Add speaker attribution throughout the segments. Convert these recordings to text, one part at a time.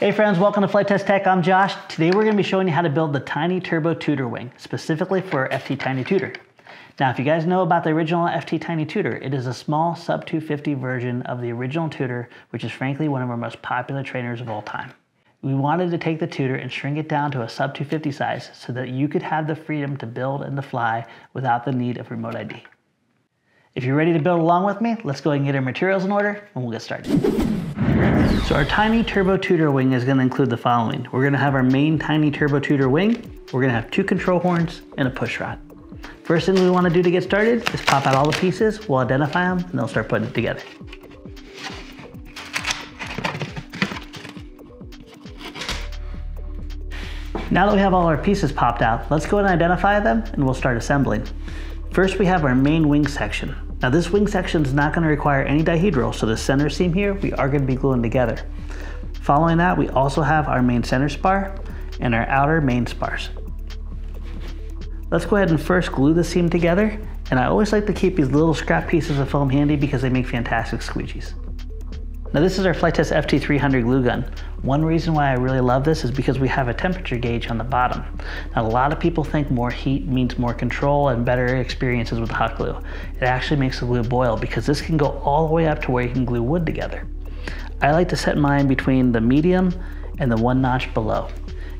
Speaker 1: Hey friends, welcome to Flite Test Tech. I'm Josh. Today we're going to be showing you how to build the Tiny Turbo Tutor Wing, specifically for FT Tiny Tutor. Now, if you guys know about the original FT Tiny Tutor, it is a small sub 250 version of the original Tutor, which is frankly one of our most popular trainers of all time. We wanted to take the Tutor and shrink it down to a sub 250 size so that you could have the freedom to build and to fly without the need of remote ID. If you're ready to build along with me, let's go ahead and get our materials in order and we'll get started. So our tiny turbo tutor wing is gonna include the following. We're gonna have our main tiny turbo tutor wing. We're gonna have two control horns and a push rod. First thing we wanna do to get started is pop out all the pieces, we'll identify them, and they'll start putting it together. Now that we have all our pieces popped out, let's go and identify them and we'll start assembling. First we have our main wing section. Now this wing section is not going to require any dihedral, so the center seam here we are going to be gluing together. Following that we also have our main center spar and our outer main spars. Let's go ahead and first glue the seam together, and I always like to keep these little scrap pieces of foam handy because they make fantastic squeegees. Now this is our Flite Test FT300 glue gun. One reason why I really love this is because we have a temperature gauge on the bottom. Now a lot of people think more heat means more control and better experiences with hot glue. It actually makes the glue boil because this can go all the way up to where you can glue wood together. I like to set mine between the medium and the one notch below.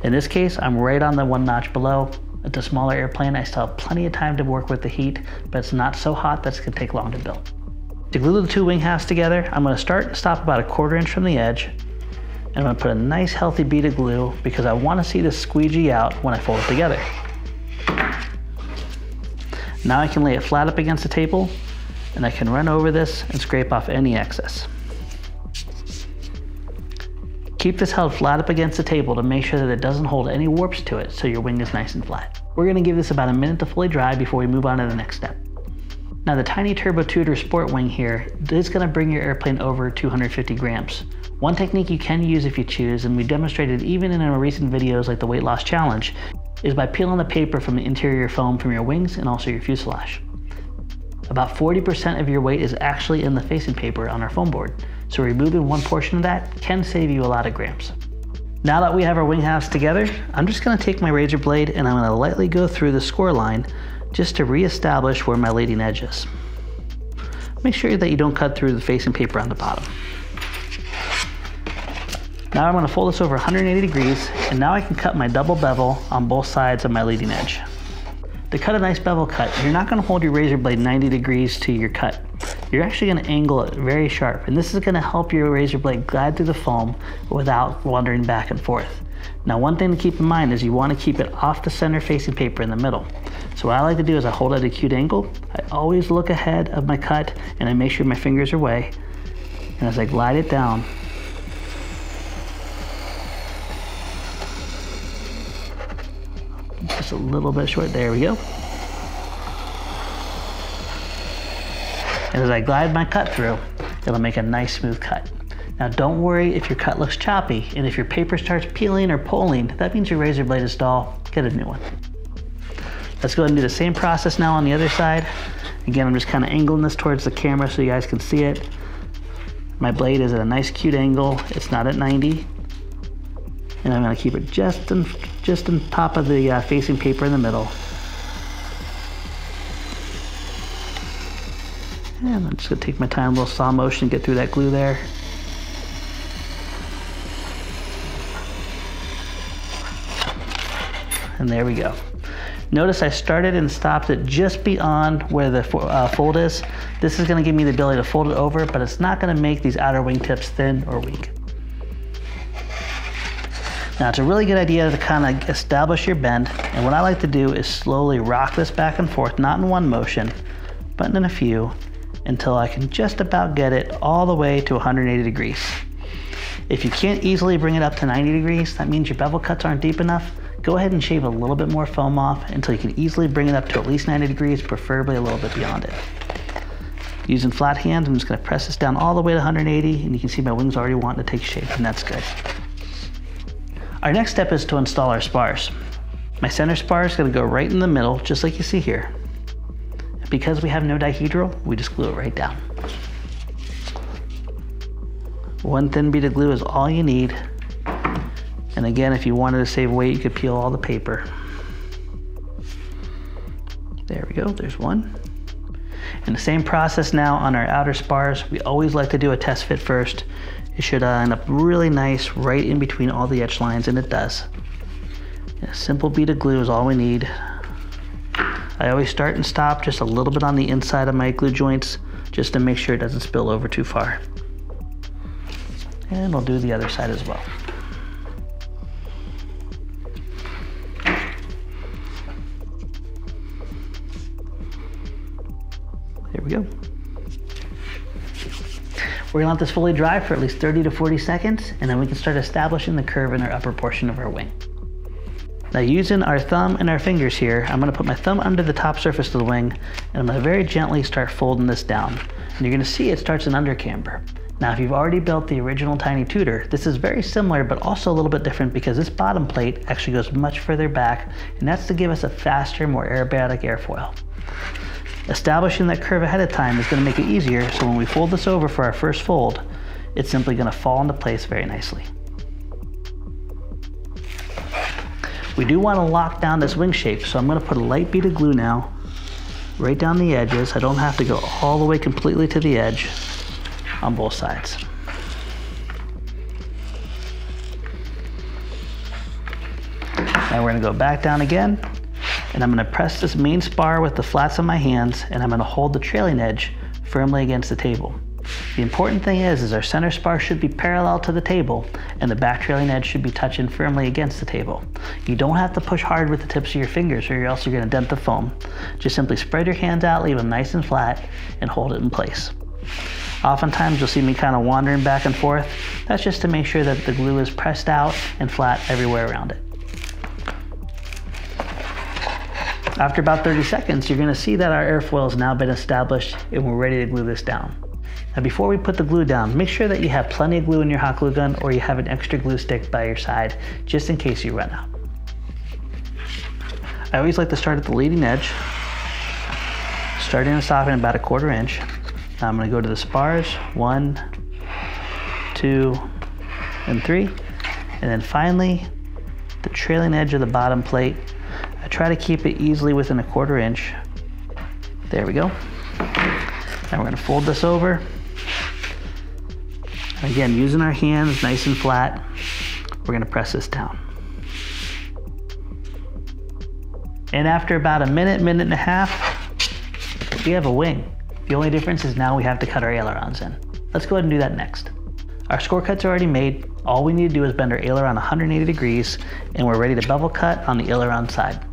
Speaker 1: In this case, I'm right on the one notch below. It's a smaller airplane. I still have plenty of time to work with the heat, but it's not so hot that it's gonna take long to build. To glue the two wing halves together, I'm gonna start and stop about a quarter inch from the edge. And I'm gonna put a nice healthy bead of glue because I wanna see this squeegee out when I fold it together. Now I can lay it flat up against the table and I can run over this and scrape off any excess. Keep this held flat up against the table to make sure that it doesn't hold any warps to it so your wing is nice and flat. We're gonna give this about a minute to fully dry before we move on to the next step. Now the Tiny Turbo Tutor Sport Wing here is going to bring your airplane over 250 grams. One technique you can use if you choose, and we demonstrated even in our recent videos like the weight loss challenge, is by peeling the paper from the interior foam from your wings and also your fuselage. About 40% of your weight is actually in the facing paper on our foam board, so removing one portion of that can save you a lot of grams. Now that we have our wing halves together, I'm just gonna take my razor blade and I'm gonna lightly go through the score line just to reestablish where my leading edge is. Make sure that you don't cut through the facing paper on the bottom. Now I'm going to fold this over 180 degrees and now I can cut my double bevel on both sides of my leading edge. To cut a nice bevel cut, you're not going to hold your razor blade 90 degrees to your cut. You're actually going to angle it very sharp and this is going to help your razor blade glide through the foam without wandering back and forth. Now one thing to keep in mind is you want to keep it off the center facing paper in the middle. So what I like to do is I hold at a acute angle. I always look ahead of my cut and I make sure my fingers are away. And as I glide it down, just a little bit short, there we go. And as I glide my cut through, it'll make a nice smooth cut. Now don't worry if your cut looks choppy, and if your paper starts peeling or pulling, that means your razor blade is dull, get a new one. Let's go ahead and do the same process now on the other side. Again, I'm just kind of angling this towards the camera so you guys can see it. My blade is at a nice cute angle. It's not at 90. And I'm gonna keep it just in, just on top of the uh, facing paper in the middle. And I'm just gonna take my time, a little saw motion, get through that glue there. And there we go. Notice I started and stopped it just beyond where the uh, fold is. This is gonna give me the ability to fold it over, but it's not gonna make these outer wing tips thin or weak. Now it's a really good idea to kind of establish your bend, and what I like to do is slowly rock this back and forth, not in one motion, but in a few, until I can just about get it all the way to 180 degrees. If you can't easily bring it up to 90 degrees, that means your bevel cuts aren't deep enough, Go ahead and shave a little bit more foam off until you can easily bring it up to at least 90 degrees, preferably a little bit beyond it. Using flat hands, I'm just gonna press this down all the way to 180 and you can see my wings already wanting to take shape and that's good. Our next step is to install our spars. My center spar is gonna go right in the middle, just like you see here. Because we have no dihedral, we just glue it right down. One thin bead of glue is all you need And again, if you wanted to save weight, you could peel all the paper. There we go, there's one. And the same process now on our outer spars. We always like to do a test fit first. It should uh, end up really nice right in between all the etch lines, and it does. A simple bead of glue is all we need. I always start and stop just a little bit on the inside of my glue joints just to make sure it doesn't spill over too far. And I'll do the other side as well. We go. We're gonna let this fully dry for at least 30 to 40 seconds, and then we can start establishing the curve in our upper portion of our wing. Now using our thumb and our fingers here, I'm gonna put my thumb under the top surface of the wing, and I'm gonna very gently start folding this down. And you're gonna see it starts an under camber. Now, if you've already built the original Tiny Tutor, this is very similar, but also a little bit different because this bottom plate actually goes much further back, and that's to give us a faster, more aerobatic airfoil. Establishing that curve ahead of time is gonna make it easier, so when we fold this over for our first fold, it's simply gonna fall into place very nicely. We do wanna lock down this wing shape, so I'm gonna put a light bead of glue now, right down the edges. I don't have to go all the way completely to the edge on both sides. Now we're gonna go back down again, and I'm gonna press this main spar with the flats of my hands, and I'm gonna hold the trailing edge firmly against the table. The important thing is, is our center spar should be parallel to the table and the back trailing edge should be touching firmly against the table. You don't have to push hard with the tips of your fingers or else you're gonna dent the foam. Just simply spread your hands out, leave them nice and flat, and hold it in place. Oftentimes you'll see me kind of wandering back and forth. That's just to make sure that the glue is pressed out and flat everywhere around it. After about 30 seconds, you're gonna see that our airfoil has now been established and we're ready to glue this down. Now before we put the glue down, make sure that you have plenty of glue in your hot glue gun or you have an extra glue stick by your side, just in case you run out. I always like to start at the leading edge, starting and stopping about a quarter inch. Now I'm gonna go to the spars, one, two, and three. And then finally, the trailing edge of the bottom plate try to keep it easily within a quarter inch. There we go. Now we're gonna fold this over. Again, using our hands nice and flat, we're gonna press this down. And after about a minute, minute and a half, we have a wing. The only difference is now we have to cut our ailerons in. Let's go ahead and do that next. Our score cuts are already made. All we need to do is bend our aileron 180 degrees and we're ready to bevel cut on the aileron side.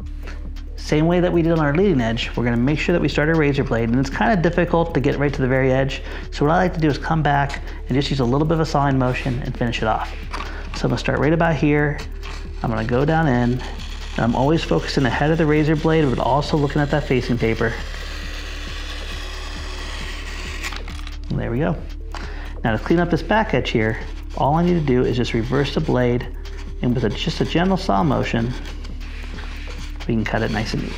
Speaker 1: Same way that we did on our leading edge, we're gonna make sure that we start our razor blade, and it's kind of difficult to get right to the very edge. So what I like to do is come back and just use a little bit of a sawing motion and finish it off. So I'm gonna start right about here. I'm gonna go down in, and I'm always focusing the head of the razor blade, but also looking at that facing paper. And there we go. Now to clean up this back edge here, all I need to do is just reverse the blade, and with a, just a gentle saw motion, we can cut it nice and neat.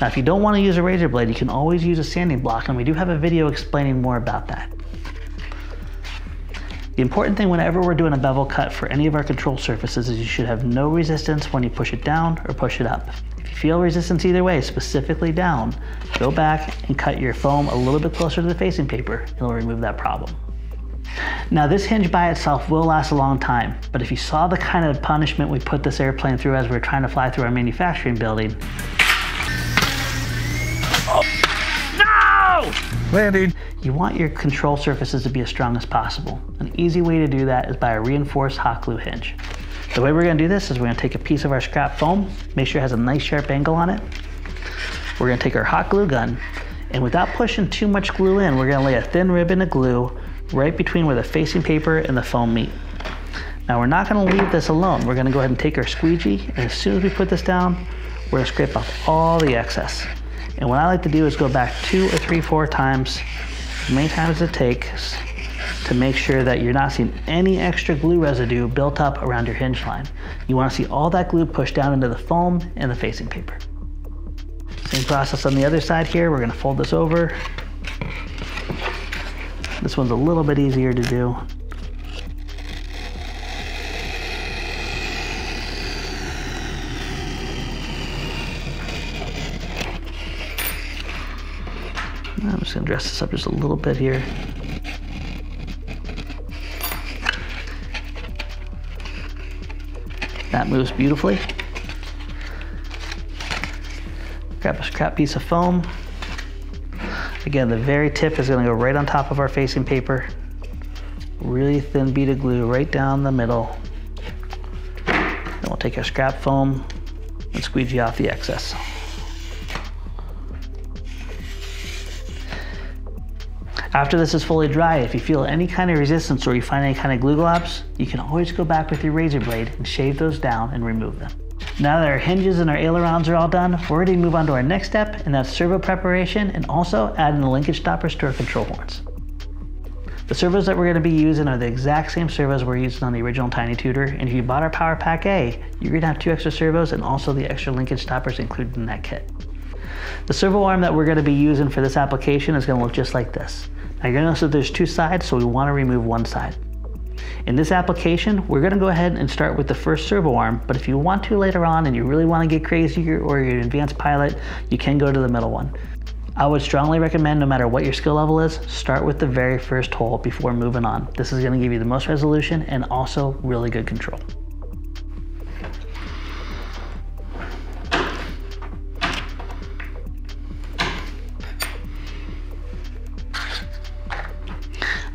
Speaker 1: Now, if you don't want to use a razor blade, you can always use a sanding block, and we do have a video explaining more about that. The important thing whenever we're doing a bevel cut for any of our control surfaces is you should have no resistance when you push it down or push it up. If you feel resistance either way, specifically down, go back and cut your foam a little bit closer to the facing paper. It'll remove that problem. Now this hinge by itself will last a long time, but if you saw the kind of punishment we put this airplane through as we are trying to fly through our manufacturing building. Oh. No!
Speaker 2: Landing.
Speaker 1: You want your control surfaces to be as strong as possible. An easy way to do that is by a reinforced hot glue hinge. The way we're gonna do this is we're gonna take a piece of our scrap foam, make sure it has a nice sharp angle on it. We're gonna take our hot glue gun, and without pushing too much glue in, we're gonna lay a thin ribbon of glue right between where the facing paper and the foam meet. Now we're not gonna leave this alone. We're gonna go ahead and take our squeegee, and as soon as we put this down, we're gonna scrape off all the excess. And what I like to do is go back two or three, four times, as many times as it takes, to make sure that you're not seeing any extra glue residue built up around your hinge line. You wanna see all that glue pushed down into the foam and the facing paper. Same process on the other side here. We're gonna fold this over, this one's a little bit easier to do. I'm just gonna dress this up just a little bit here. That moves beautifully. Grab a scrap piece of foam, Again, the very tip is gonna go right on top of our facing paper. Really thin bead of glue right down the middle. Then we'll take our scrap foam and squeegee off the excess. After this is fully dry, if you feel any kind of resistance or you find any kind of glue globs, you can always go back with your razor blade and shave those down and remove them. Now that our hinges and our ailerons are all done, we're ready to move on to our next step, and that's servo preparation and also adding the linkage stoppers to our control horns. The servos that we're going to be using are the exact same servos we're using on the original Tiny Tutor, and if you bought our Power Pack A, you're going to have two extra servos and also the extra linkage stoppers included in that kit. The servo arm that we're going to be using for this application is going to look just like this. Now you're gonna notice that there's two sides, so we wanna remove one side. In this application, we're gonna go ahead and start with the first servo arm, but if you want to later on and you really wanna get crazy or you're an advanced pilot, you can go to the middle one. I would strongly recommend, no matter what your skill level is, start with the very first hole before moving on. This is gonna give you the most resolution and also really good control.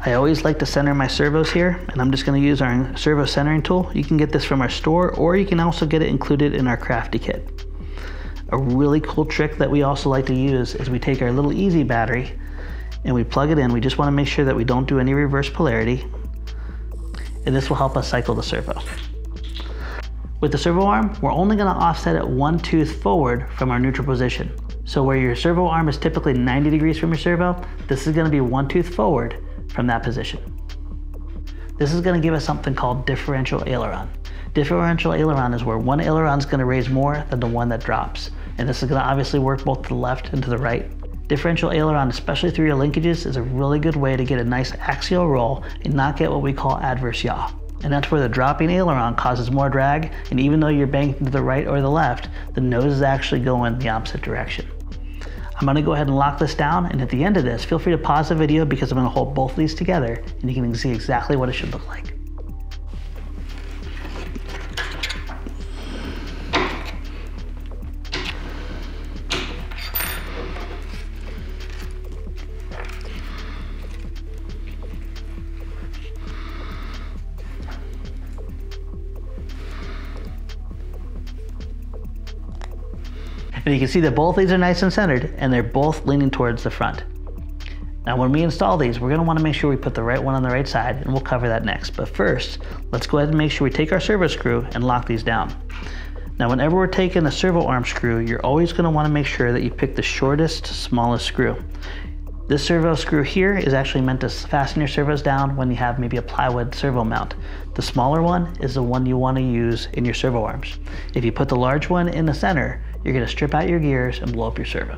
Speaker 1: I always like to center my servos here, and I'm just gonna use our servo centering tool. You can get this from our store, or you can also get it included in our crafty kit. A really cool trick that we also like to use is we take our little easy battery and we plug it in. We just wanna make sure that we don't do any reverse polarity, and this will help us cycle the servo. With the servo arm, we're only gonna offset it one tooth forward from our neutral position. So where your servo arm is typically 90 degrees from your servo, this is gonna be one tooth forward from that position. This is gonna give us something called differential aileron. Differential aileron is where one aileron is gonna raise more than the one that drops. And this is gonna obviously work both to the left and to the right. Differential aileron, especially through your linkages, is a really good way to get a nice axial roll and not get what we call adverse yaw. And that's where the dropping aileron causes more drag, and even though you're banking to the right or the left, the nose is actually going the opposite direction. I'm gonna go ahead and lock this down, and at the end of this, feel free to pause the video because I'm gonna hold both of these together, and you can see exactly what it should look like. And you can see that both these are nice and centered and they're both leaning towards the front. Now when we install these, we're gonna to want to make sure we put the right one on the right side and we'll cover that next. But first, let's go ahead and make sure we take our servo screw and lock these down. Now whenever we're taking a servo arm screw, you're always gonna to want to make sure that you pick the shortest, smallest screw. This servo screw here is actually meant to fasten your servos down when you have maybe a plywood servo mount. The smaller one is the one you want to use in your servo arms. If you put the large one in the center, you're gonna strip out your gears and blow up your servo.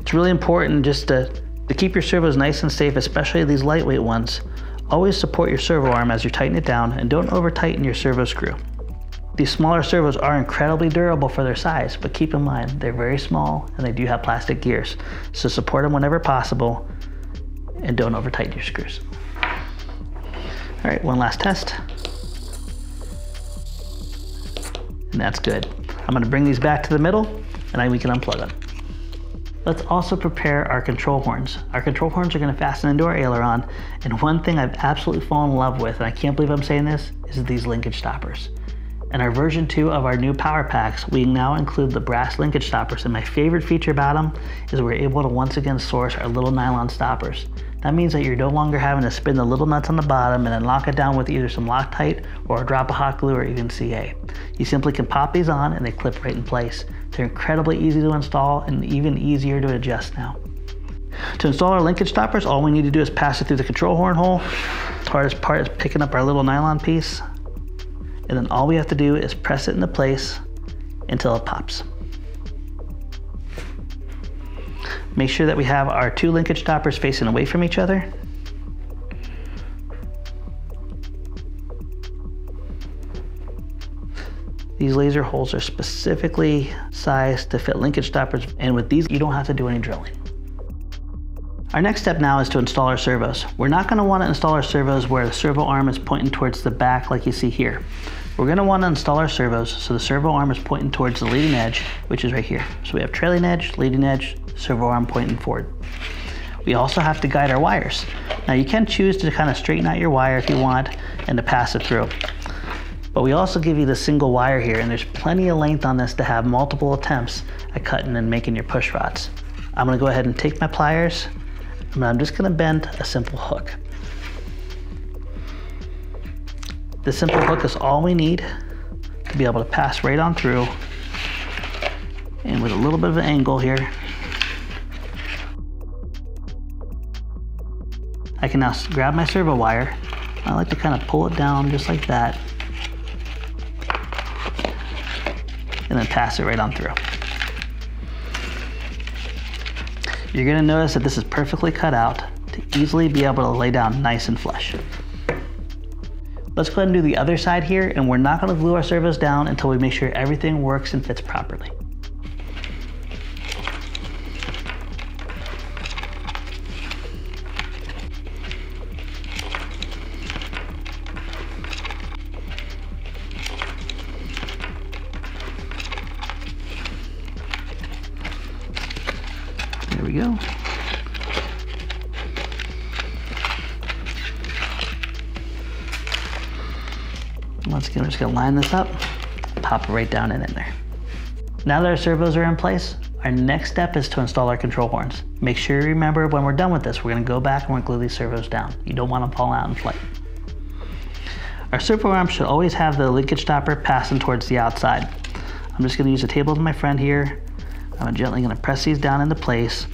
Speaker 1: It's really important just to, to keep your servos nice and safe, especially these lightweight ones. Always support your servo arm as you tighten it down and don't over tighten your servo screw. These smaller servos are incredibly durable for their size, but keep in mind they're very small and they do have plastic gears. So support them whenever possible and don't over tighten your screws. All right, one last test. And that's good. I'm gonna bring these back to the middle and then we can unplug them. Let's also prepare our control horns. Our control horns are gonna fasten into our aileron, and one thing I've absolutely fallen in love with, and I can't believe I'm saying this, is these linkage stoppers. In our version 2 of our new power packs, we now include the brass linkage stoppers, and my favorite feature about them is we're able to once again source our little nylon stoppers. That means that you're no longer having to spin the little nuts on the bottom and then lock it down with either some Loctite or a drop of hot glue or even CA. You simply can pop these on and they clip right in place. They're incredibly easy to install and even easier to adjust now. To install our linkage stoppers, all we need to do is pass it through the control horn hole. The hardest part is picking up our little nylon piece. And then all we have to do is press it into place until it pops. Make sure that we have our two linkage stoppers facing away from each other. These laser holes are specifically sized to fit linkage stoppers, and with these, you don't have to do any drilling. Our next step now is to install our servos. We're not gonna to want to install our servos where the servo arm is pointing towards the back like you see here. We're gonna wanna install our servos so the servo arm is pointing towards the leading edge, which is right here. So we have trailing edge, leading edge, servo arm pointing forward. We also have to guide our wires. Now you can choose to kind of straighten out your wire if you want and to pass it through. But we also give you the single wire here and there's plenty of length on this to have multiple attempts at cutting and making your push rods. I'm gonna go ahead and take my pliers and I'm just gonna bend a simple hook. The simple hook is all we need to be able to pass right on through. And with a little bit of an angle here, I can now grab my servo wire. I like to kind of pull it down just like that. And then pass it right on through. You're gonna notice that this is perfectly cut out to easily be able to lay down nice and flush. Let's go ahead and do the other side here and we're not gonna glue our servos down until we make sure everything works and fits properly. Just gonna line this up, pop it right down and in there. Now that our servos are in place, our next step is to install our control horns. Make sure you remember when we're done with this, we're gonna go back and we're glue these servos down. You don't want them falling out in flight. Our servo arm should always have the linkage stopper passing towards the outside. I'm just gonna use the table of my friend here I'm gently gonna press these down into place.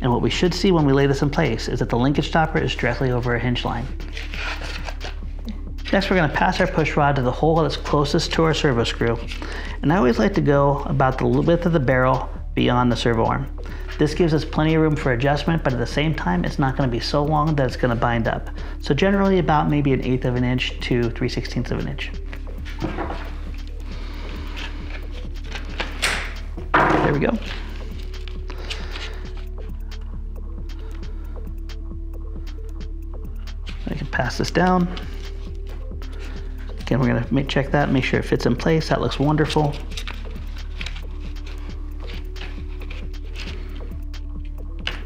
Speaker 1: And what we should see when we lay this in place is that the linkage stopper is directly over a hinge line. Next, we're gonna pass our push rod to the hole that's closest to our servo screw. And I always like to go about the width of the barrel beyond the servo arm. This gives us plenty of room for adjustment, but at the same time, it's not gonna be so long that it's gonna bind up. So generally about maybe an eighth of an inch to 3 sixteenths of an inch. There we go. I can pass this down. Again, we're gonna check that, make sure it fits in place. That looks wonderful.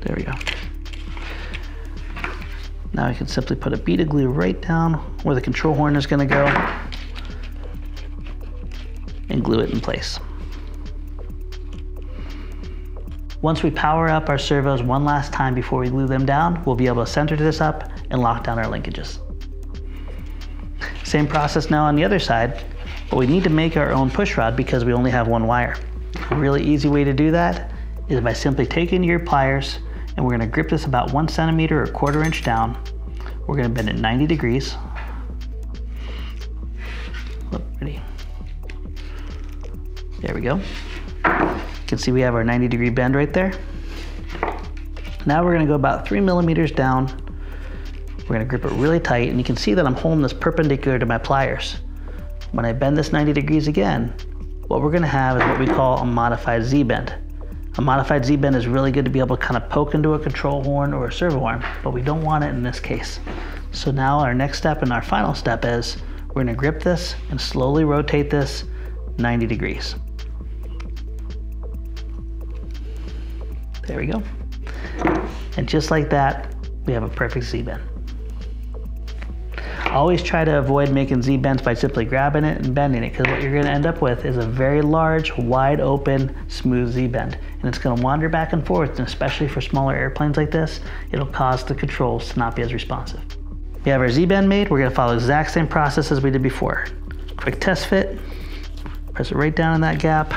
Speaker 1: There we go. Now I can simply put a bead of glue right down where the control horn is gonna go and glue it in place. Once we power up our servos one last time before we glue them down, we'll be able to center this up and lock down our linkages. Same process now on the other side, but we need to make our own push rod because we only have one wire. A really easy way to do that is by simply taking your pliers and we're gonna grip this about one centimeter or quarter inch down. We're gonna bend it 90 degrees. ready. There we go. You can see we have our 90 degree bend right there. Now we're gonna go about three millimeters down. We're gonna grip it really tight and you can see that I'm holding this perpendicular to my pliers. When I bend this 90 degrees again, what we're gonna have is what we call a modified Z-bend. A modified Z-bend is really good to be able to kind of poke into a control horn or a servo arm, but we don't want it in this case. So now our next step and our final step is we're gonna grip this and slowly rotate this 90 degrees. There we go. And just like that, we have a perfect Z-bend. Always try to avoid making Z-bends by simply grabbing it and bending it because what you're gonna end up with is a very large, wide open, smooth Z-bend. And it's gonna wander back and forth, and especially for smaller airplanes like this, it'll cause the controls to not be as responsive. We have our Z-bend made. We're gonna follow the exact same process as we did before. Quick test fit, press it right down in that gap,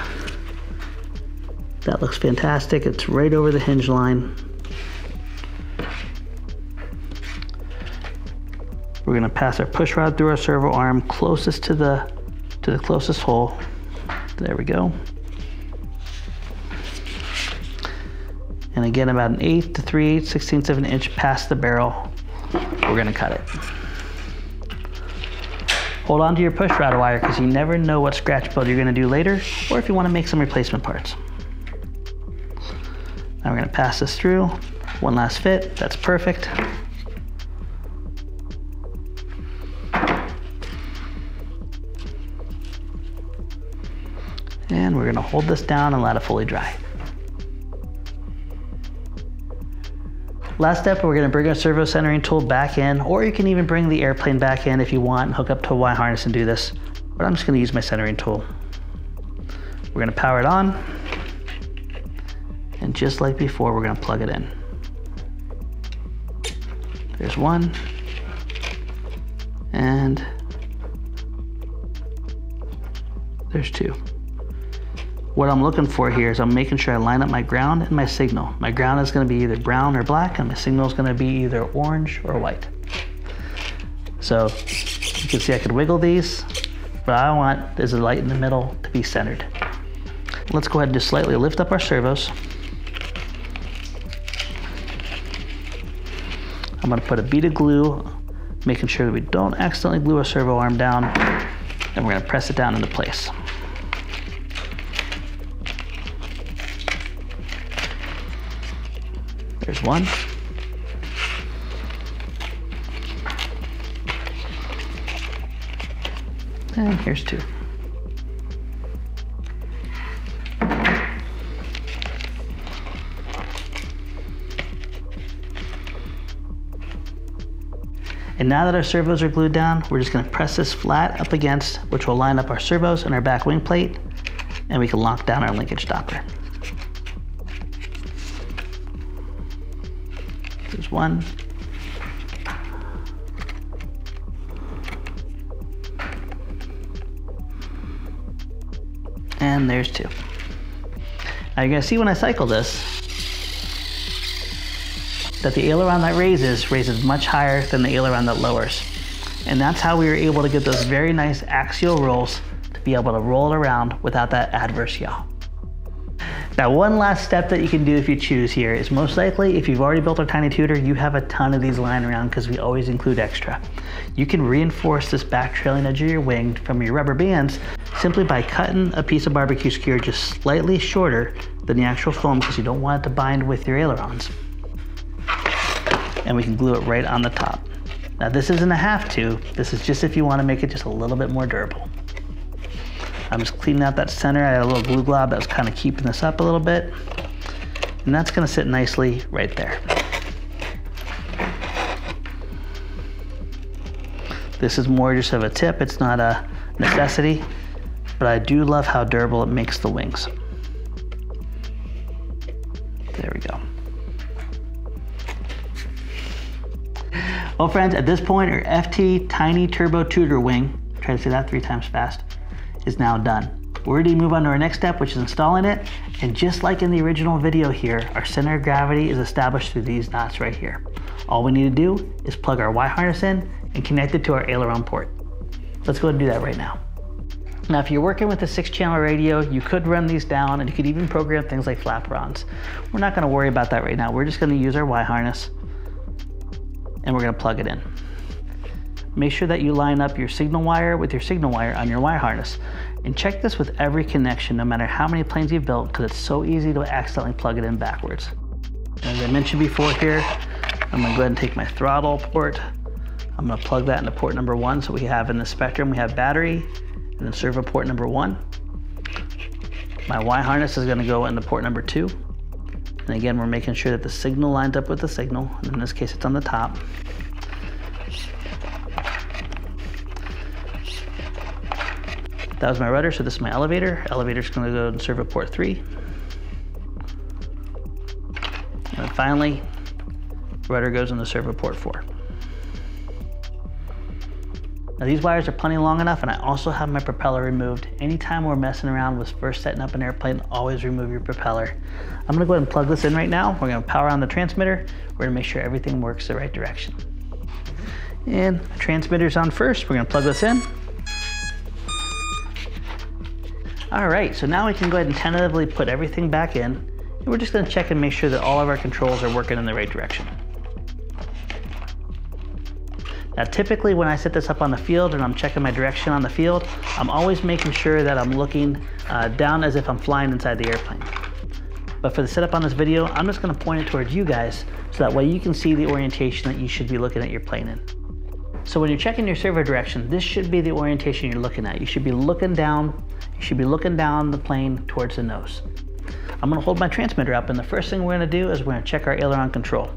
Speaker 1: that looks fantastic. It's right over the hinge line. We're gonna pass our push rod through our servo arm closest to the, to the closest hole. There we go. And again, about an eighth to three eighths, sixteenths of an inch past the barrel, we're gonna cut it. Hold on to your push rod wire because you never know what scratch build you're gonna do later or if you wanna make some replacement parts. Now we're gonna pass this through. One last fit, that's perfect. Hold this down and let it fully dry. Last step, we're gonna bring our servo centering tool back in, or you can even bring the airplane back in if you want and hook up to a Y harness and do this. But I'm just gonna use my centering tool. We're gonna power it on. And just like before, we're gonna plug it in. There's one. And there's two. What I'm looking for here is I'm making sure I line up my ground and my signal. My ground is gonna be either brown or black and my signal is gonna be either orange or white. So you can see I could wiggle these. What I want is a light in the middle to be centered. Let's go ahead and just slightly lift up our servos. I'm gonna put a bead of glue, making sure that we don't accidentally glue our servo arm down, and we're gonna press it down into place. One. And here's two. And now that our servos are glued down, we're just gonna press this flat up against, which will line up our servos and our back wing plate, and we can lock down our linkage stopper. One. And there's two. Now you're gonna see when I cycle this, that the aileron that raises, raises much higher than the aileron that lowers. And that's how we were able to get those very nice axial rolls to be able to roll it around without that adverse yaw. Now, one last step that you can do if you choose here is most likely if you've already built a tiny tutor, you have a ton of these lying around because we always include extra. You can reinforce this back trailing edge of your wing from your rubber bands simply by cutting a piece of barbecue skewer just slightly shorter than the actual foam because you don't want it to bind with your ailerons. And we can glue it right on the top. Now this isn't a have to, this is just if you want to make it just a little bit more durable. I'm just cleaning out that center. I had a little glue glob that was kind of keeping this up a little bit. And that's gonna sit nicely right there. This is more just of a tip. It's not a necessity, but I do love how durable it makes the wings. There we go. Well friends, at this point our FT Tiny Turbo Tutor Wing, try to say that three times fast, is now done. We're ready to move on to our next step, which is installing it. And just like in the original video here, our center of gravity is established through these knots right here. All we need to do is plug our Y harness in and connect it to our aileron port. Let's go ahead and do that right now. Now, if you're working with a six channel radio, you could run these down and you could even program things like flaperons. We're not gonna worry about that right now. We're just gonna use our Y harness and we're gonna plug it in. Make sure that you line up your signal wire with your signal wire on your wire harness. And check this with every connection, no matter how many planes you've built, because it's so easy to accidentally plug it in backwards. As I mentioned before here, I'm gonna go ahead and take my throttle port. I'm gonna plug that into port number one. So we have in the Spektrum, we have battery, and then servo port number one. My Y harness is gonna go into port number two. And again, we're making sure that the signal lines up with the signal. In this case, it's on the top. That was my rudder, so this is my elevator. Elevator's gonna go to servo port three. And finally, rudder goes into servo port four. Now these wires are plenty long enough and I also have my propeller removed. Anytime we're messing around with first setting up an airplane, always remove your propeller. I'm gonna go ahead and plug this in right now. We're gonna power on the transmitter. We're gonna make sure everything works the right direction. And the transmitter's on first. We're gonna plug this in. All right, so now we can go ahead and tentatively put everything back in. And we're just gonna check and make sure that all of our controls are working in the right direction. Now typically when I set this up on the field and I'm checking my direction on the field, I'm always making sure that I'm looking uh, down as if I'm flying inside the airplane. But for the setup on this video, I'm just gonna point it towards you guys so that way you can see the orientation that you should be looking at your plane in. So when you're checking your servo direction, this should be the orientation you're looking at. You should be looking down, you should be looking down the plane towards the nose. I'm gonna hold my transmitter up and the first thing we're gonna do is we're gonna check our aileron control.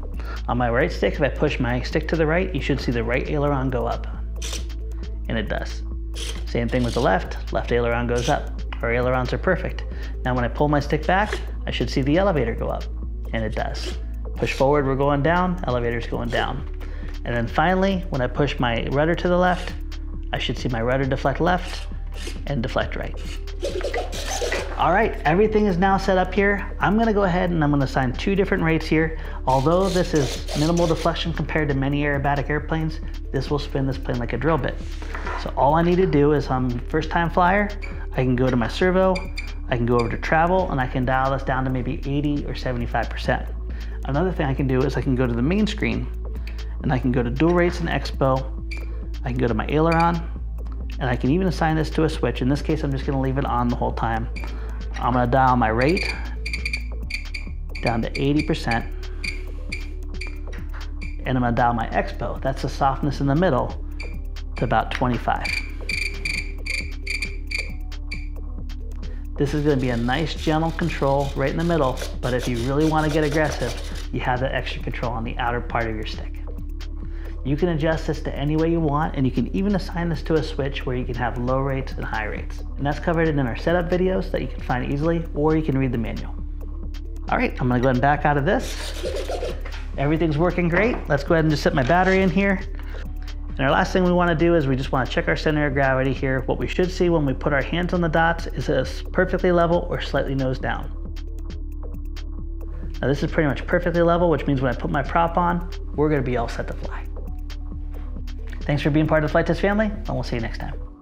Speaker 1: On my right stick, if I push my stick to the right, you should see the right aileron go up. And it does. Same thing with the left, left aileron goes up. Our ailerons are perfect. Now when I pull my stick back, I should see the elevator go up. And it does. Push forward, we're going down, elevator's going down. And then finally, when I push my rudder to the left, I should see my rudder deflect left and deflect right. All right, everything is now set up here. I'm gonna go ahead and I'm gonna assign two different rates here. Although this is minimal deflection compared to many aerobatic airplanes, this will spin this plane like a drill bit. So all I need to do is I'm first time flyer, I can go to my servo, I can go over to travel, and I can dial this down to maybe 80 or 75%. Another thing I can do is I can go to the main screen, and I can go to dual rates and expo, I can go to my aileron, and I can even assign this to a switch. In this case, I'm just gonna leave it on the whole time. I'm gonna dial my rate down to 80%. And I'm gonna dial my expo, that's the softness in the middle, to about 25. This is gonna be a nice gentle control right in the middle, but if you really wanna get aggressive, you have that extra control on the outer part of your stick. You can adjust this to any way you want, and you can even assign this to a switch where you can have low rates and high rates. And that's covered in our setup videos that you can find easily, or you can read the manual. All right, I'm gonna go ahead and back out of this. Everything's working great. Let's go ahead and just set my battery in here. And our last thing we wanna do is we just wanna check our center of gravity here. What we should see when we put our hands on the dots is this perfectly level or slightly nose down. Now this is pretty much perfectly level, which means when I put my prop on, we're gonna be all set to fly. Thanks for being part of the Flite Test family, and we'll see you next time.